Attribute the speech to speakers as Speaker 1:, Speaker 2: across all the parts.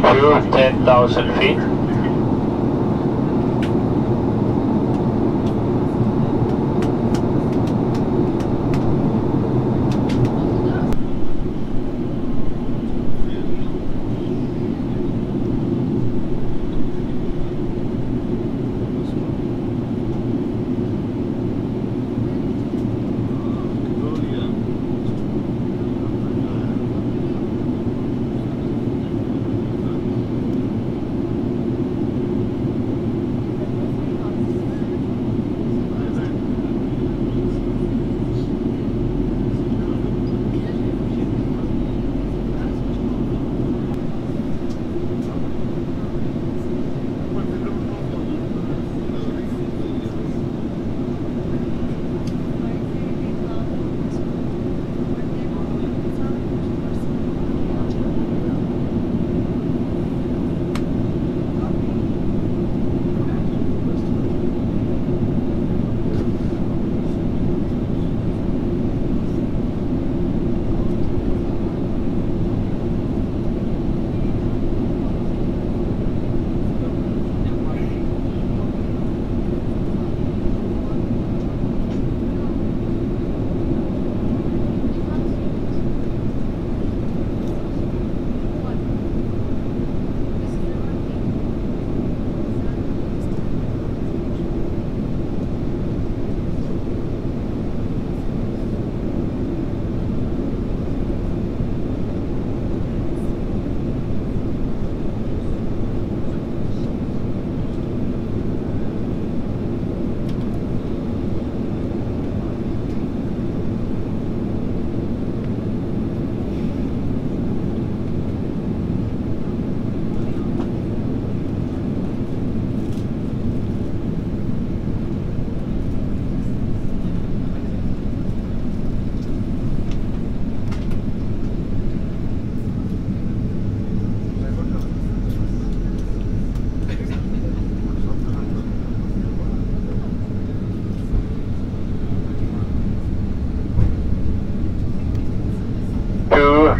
Speaker 1: Two, 10,000 feet.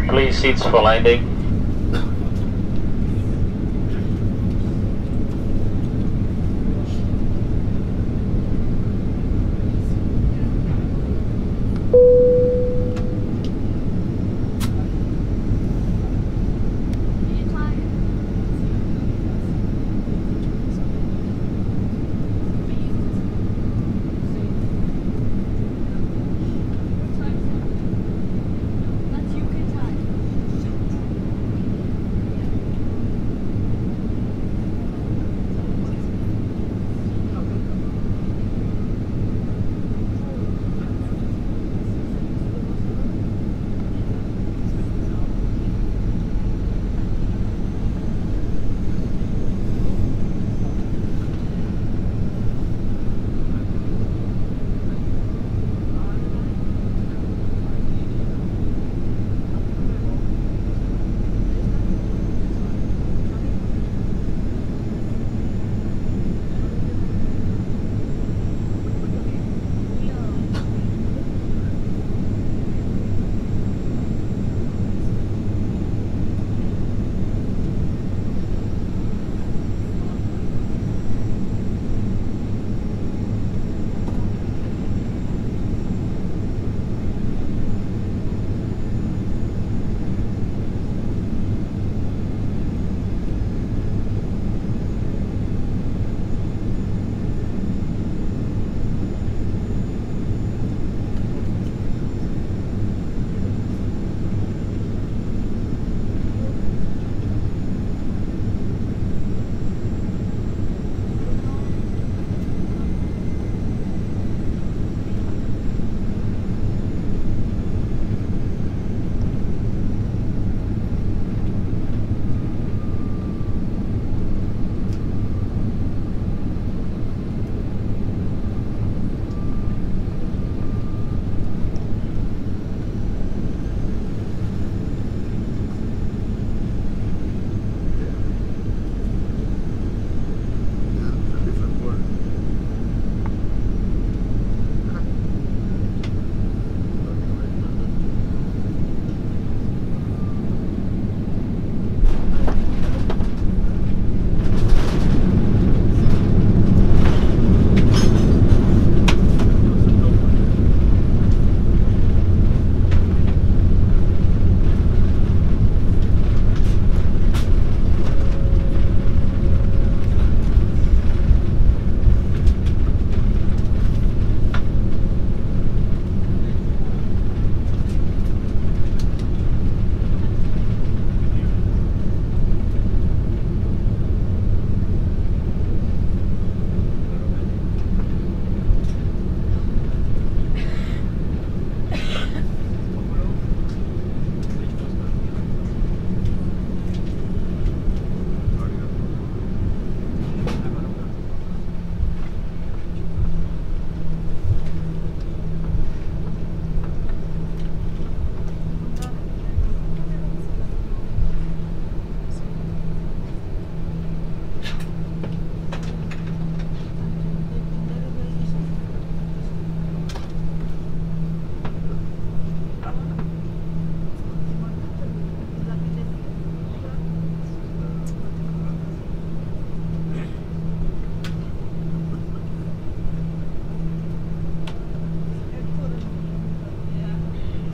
Speaker 1: Please seats for landing.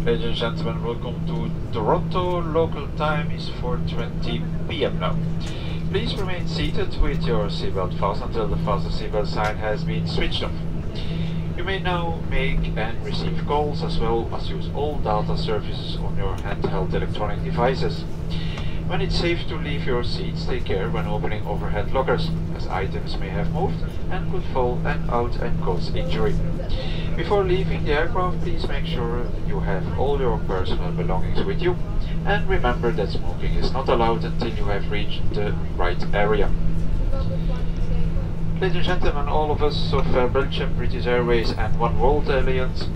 Speaker 2: Ladies and gentlemen, welcome to Toronto. Local time is 4.20 p.m. now. Please remain seated with your seatbelt fast until the fasten seatbelt sign has been switched off. You may now make and receive calls as well as use all data services on your handheld electronic devices. When it's safe to leave your seats, take care when opening overhead lockers, as items may have moved and could fall and out and cause injury. Before leaving the aircraft, please make sure you have all your personal belongings with you, and remember that smoking is not allowed until you have reached the right area. Ladies and gentlemen, all of us of uh, Belgium, British Airways and Oneworld Alliance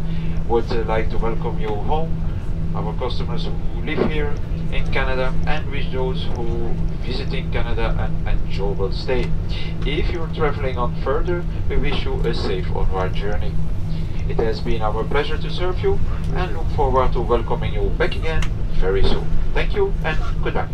Speaker 2: would uh, like to welcome you home, our customers who live here in Canada and with those who visiting Canada an enjoyable stay. If you're traveling on further, we wish you a safe onward journey. It has been our pleasure to serve you and look forward to welcoming you back again very soon. Thank you and goodbye.